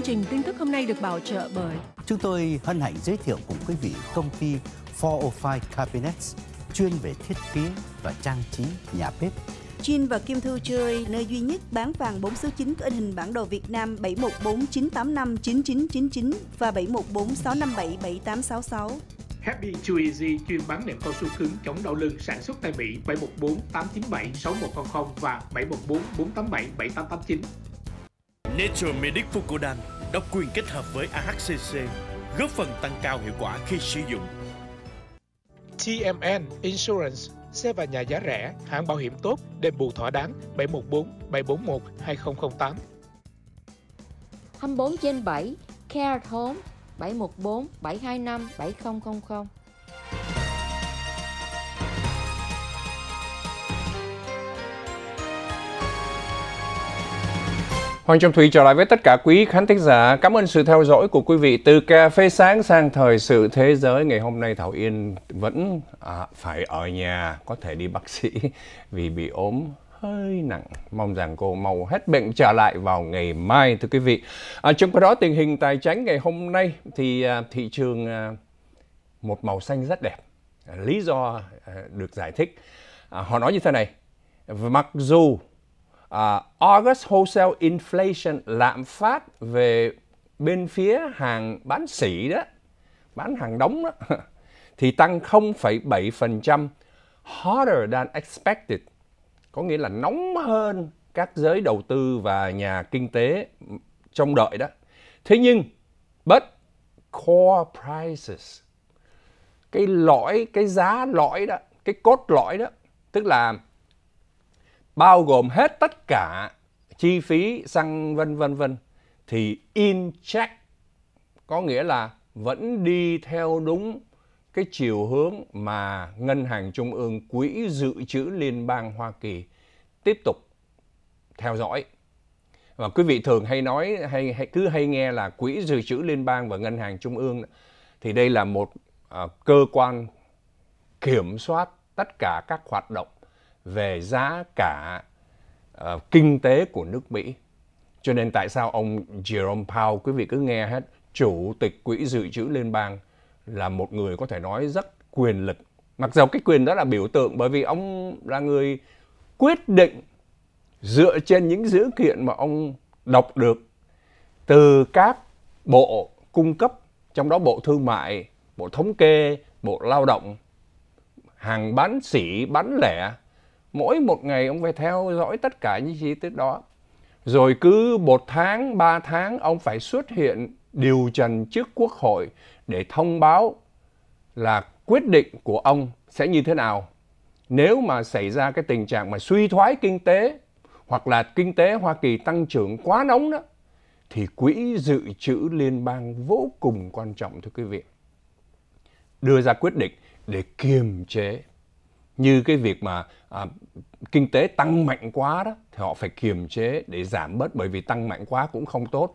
Chương trình tin tức hôm nay được bảo trợ bởi Chúng tôi hân hạnh giới thiệu cùng quý vị công ty 405 Cabinets chuyên về thiết kế và trang trí nhà bếp. Chin và Kim Thu Chơi, nơi duy nhất bán vàng 4 số 9 có in hình bản đồ Việt Nam 714 985 9999 và 714 657 7866. Happy Too Easy chuyên bán nệm cao su cứng chống đau lưng sản xuất tại Mỹ 714 897 6100 và 714 487 7889. Nature Medic Fukodan độc quyền kết hợp với AHCC góp phần tăng cao hiệu quả khi sử dụng. TMN Insurance xe và nhà giá rẻ, hãng bảo hiểm tốt, đền bù thỏa đáng 714 741 2008. 24 trên 7 Care at Home 714 725 7000 Hoàng Trọng Thủy trở lại với tất cả quý khán thính giả. Cảm ơn sự theo dõi của quý vị. Từ cà phê sáng sang thời sự thế giới ngày hôm nay Thảo Yên vẫn à, phải ở nhà, có thể đi bác sĩ vì bị ốm hơi nặng. Mong rằng cô mau hết bệnh trở lại vào ngày mai thưa quý vị. À, trong đó tình hình tài chính ngày hôm nay thì à, thị trường à, một màu xanh rất đẹp. À, lý do à, được giải thích. À, họ nói như thế này. Mặc dù uh, August Wholesale Inflation lạm phát về bên phía hàng bán sỉ đó, bán hàng đóng đó, thì tăng 0,7% hotter than expected. Có nghĩa là nóng hơn các giới đầu tư và nhà kinh tế trong đợi đó. Thế nhưng, but core prices, cái lõi, cái giá lõi đó, cái cốt lõi đó, tức là bao gồm hết tất cả chi phí xăng vân vân vân thì in check có nghĩa là vẫn đi theo đúng cái chiều hướng mà ngân hàng trung ương quỹ dự trữ liên bang Hoa Kỳ tiếp tục theo dõi. Và quý vị thường hay nói hay, hay cứ hay nghe là quỹ dự trữ liên bang và ngân hàng trung ương thì đây là một uh, cơ quan kiểm soát tất cả các hoạt động về giá cả uh, kinh tế của nước Mỹ. Cho nên tại sao ông Jerome Powell, quý vị cứ nghe hết, chủ tịch quỹ dự trữ liên bang là một người có thể nói rất quyền lực. Mặc dù cái quyền đó là biểu tượng bởi vì ông là người quyết định dựa trên những dữ kiện mà ông đọc được từ các bộ cung cấp, trong đó bộ thương mại, bộ thống kê, bộ lao động, hàng bán sỉ, bán lẻ, mỗi một ngày ông phải theo dõi tất cả những chi tiết đó. Rồi cứ một tháng, ba tháng, ông phải xuất hiện điều trần trước quốc hội để thông báo là quyết định của ông sẽ như thế nào. Nếu mà xảy ra cái tình trạng mà suy thoái kinh tế hoặc là kinh tế Hoa Kỳ tăng trưởng quá nóng đó, thì quỹ dự trữ liên bang vô cùng quan trọng, thưa quý vị. Đưa ra quyết định để kiềm chế như cái việc mà à, kinh tế tăng mạnh quá đó thì họ phải kiềm chế để giảm bớt bởi vì tăng mạnh quá cũng không tốt.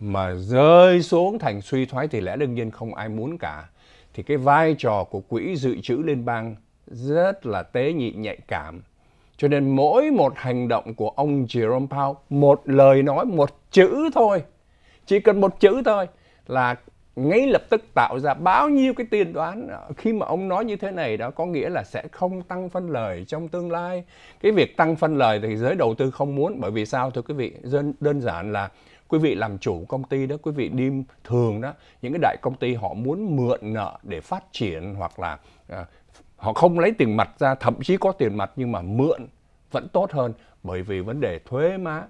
Mà rơi xuống thành suy thoái thì lẽ đương nhiên không ai muốn cả. Thì cái vai trò của quỹ dự trữ liên bang rất là tế nhị nhạy cảm. Cho nên mỗi một hành động của ông Jerome Powell một lời nói một chữ thôi chỉ cần một chữ thôi là ngay lập tức tạo ra bao nhiêu cái tiên đoán. Khi mà ông nói như thế này đó có nghĩa là sẽ không tăng phân lời trong tương lai. Cái việc tăng phân lời thì giới đầu tư không muốn bởi vì sao thưa quý vị? Đơn, đơn giản là quý vị làm chủ công ty đó quý vị đi thường đó những cái đại công ty họ muốn mượn nợ để phát triển hoặc là à, họ không lấy tiền mặt ra thậm chí có tiền mặt nhưng mà mượn vẫn tốt hơn bởi vì vấn đề thuế má.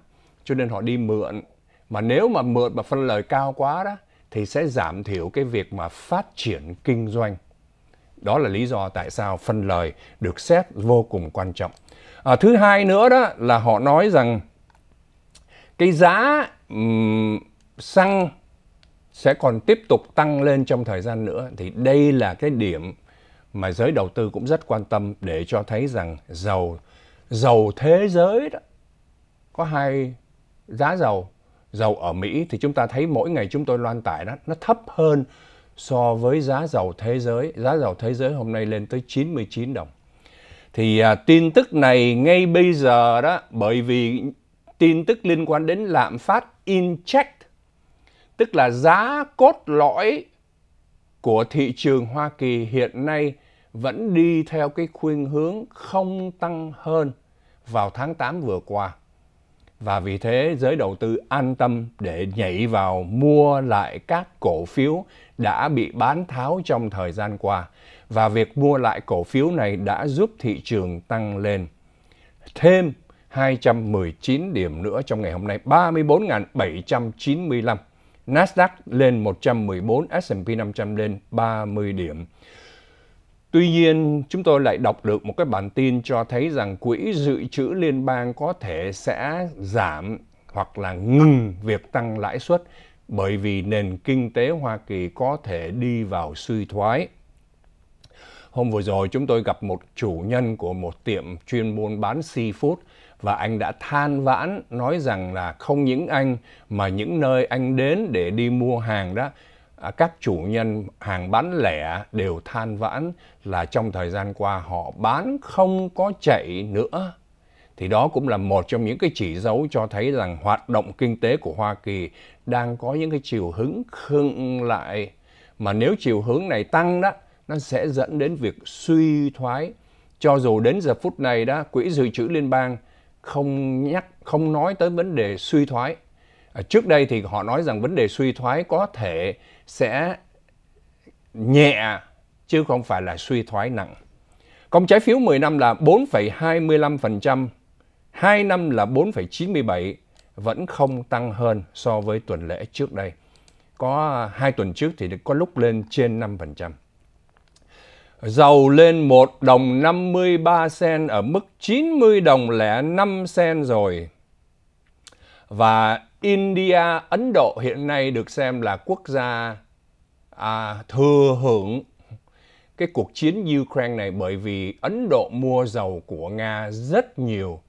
Cho nên họ đi mượn. Mà nếu mà mượn mà phân lời cao quá đó thì sẽ giảm thiểu cái việc mà phát triển kinh doanh. Đó là lý do tại sao phân lời được xét vô cùng quan trọng. À, thứ hai nữa đó là họ nói rằng cái giá um, xăng sẽ còn tiếp tục tăng lên trong thời gian nữa thì đây là cái điểm mà giới đầu tư cũng rất quan tâm để cho thấy rằng dầu dầu thế giới đó có hai giá dầu dầu ở Mỹ thì chúng ta thấy mỗi ngày chúng tôi loan tải đó nó thấp hơn so với giá dầu thế giới. Giá dầu thế giới hôm nay lên tới 99 đồng. Thì à, tin tức này ngay bây giờ đó bởi vì tin tức liên quan đến lạm phát in check tức là giá cốt lõi của thị trường Hoa Kỳ hiện nay vẫn đi theo cái khuynh hướng không tăng hơn vào tháng 8 vừa qua. Và vì thế giới đầu tư an tâm để nhảy vào mua lại các cổ phiếu đã bị bán tháo trong thời gian qua. Và việc mua lại cổ phiếu này đã giúp thị trường tăng lên thêm 219 điểm nữa trong ngày hôm nay, 34.795. Nasdaq lên 114, S&P 500 lên 30 điểm. Tuy nhiên, chúng tôi lại đọc được một cái bản tin cho thấy rằng quỹ dự trữ liên bang có thể sẽ giảm hoặc là ngừng việc tăng lãi suất bởi vì nền kinh tế Hoa Kỳ có thể đi vào suy thoái. Hôm vừa rồi chúng tôi gặp một chủ nhân của một tiệm chuyên môn bán seafood và anh đã than vãn nói rằng là không những anh mà những nơi anh đến để đi mua hàng đó À, các chủ nhân hàng bán lẻ đều than vãn là trong thời gian qua họ bán không có chạy nữa. Thì đó cũng là một trong những cái chỉ dấu cho thấy rằng hoạt động kinh tế của Hoa Kỳ đang có những cái chiều hướng khựng lại. Mà nếu chiều hướng này tăng đó, nó sẽ dẫn đến việc suy thoái. Cho dù đến giờ phút này đó, Quỹ Dự trữ Liên bang không nhắc, không nói tới vấn đề suy thoái. À, trước đây thì họ nói rằng vấn đề suy thoái có thể sẽ nhẹ chứ không phải là suy thoái nặng. Công trái phiếu 10 năm là 4,25%, 2 năm là 4,97, vẫn không tăng hơn so với tuần lễ trước đây. Có hai tuần trước thì có lúc lên trên 5%. Dầu lên 1 đồng 53 sen ở mức 90 đồng lẻ 5 sen rồi. Và India, Ấn Độ hiện nay được xem là quốc gia à, thừa hưởng cái cuộc chiến Ukraine này bởi vì Ấn Độ mua dầu của Nga rất nhiều,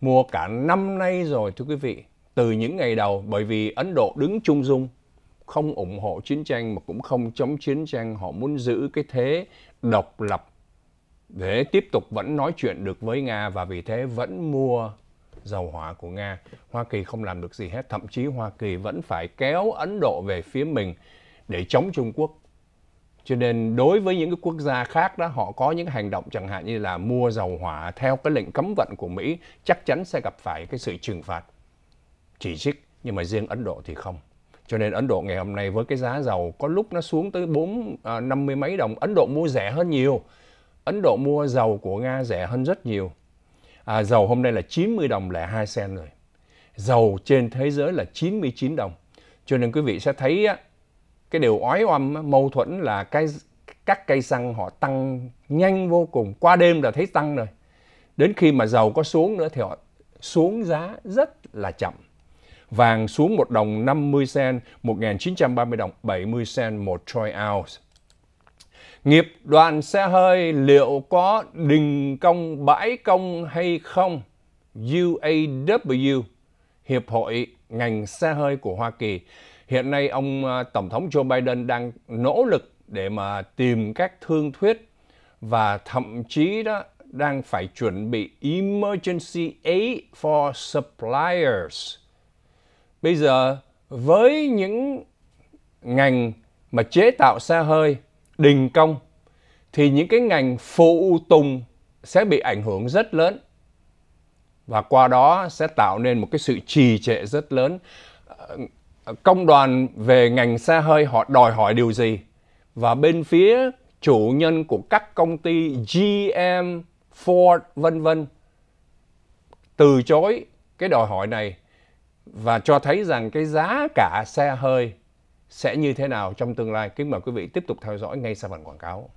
mua cả năm nay rồi thưa quý vị, từ những ngày đầu bởi vì Ấn Độ đứng trung dung, không ủng hộ chiến tranh mà cũng không chống chiến tranh, họ muốn giữ cái thế độc lập để tiếp tục vẫn nói chuyện được với Nga và vì thế vẫn mua dầu hỏa của Nga. Hoa Kỳ không làm được gì hết, thậm chí Hoa Kỳ vẫn phải kéo Ấn Độ về phía mình để chống Trung Quốc. Cho nên đối với những cái quốc gia khác đó họ có những hành động chẳng hạn như là mua dầu hỏa theo cái lệnh cấm vận của Mỹ chắc chắn sẽ gặp phải cái sự trừng phạt, chỉ trích nhưng mà riêng Ấn Độ thì không. Cho nên Ấn Độ ngày hôm nay với cái giá dầu có lúc nó xuống tới bốn à, năm mươi mấy đồng, Ấn Độ mua rẻ hơn nhiều. Ấn Độ mua dầu của Nga rẻ hơn rất nhiều à, dầu hôm nay là 90 đồng lẻ 2 sen rồi. Dầu trên thế giới là 99 đồng. Cho nên quý vị sẽ thấy á, cái điều oái oăm mâu thuẫn là cái các cây xăng họ tăng nhanh vô cùng. Qua đêm là thấy tăng rồi. Đến khi mà dầu có xuống nữa thì họ xuống giá rất là chậm. Vàng xuống 1 đồng 50 sen, 1930 đồng 70 sen một troy ounce. Nghiệp đoàn xe hơi liệu có đình công bãi công hay không? UAW, Hiệp hội ngành xe hơi của Hoa Kỳ. Hiện nay ông à, Tổng thống Joe Biden đang nỗ lực để mà tìm các thương thuyết và thậm chí đó đang phải chuẩn bị emergency aid for suppliers. Bây giờ với những ngành mà chế tạo xe hơi đình công thì những cái ngành phụ tùng sẽ bị ảnh hưởng rất lớn và qua đó sẽ tạo nên một cái sự trì trệ rất lớn. Ờ, công đoàn về ngành xe hơi họ đòi hỏi điều gì? Và bên phía chủ nhân của các công ty GM, Ford vân vân từ chối cái đòi hỏi này và cho thấy rằng cái giá cả xe hơi sẽ như thế nào trong tương lai. Kính mời quý vị tiếp tục theo dõi ngay sau phần quảng cáo.